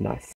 Nice.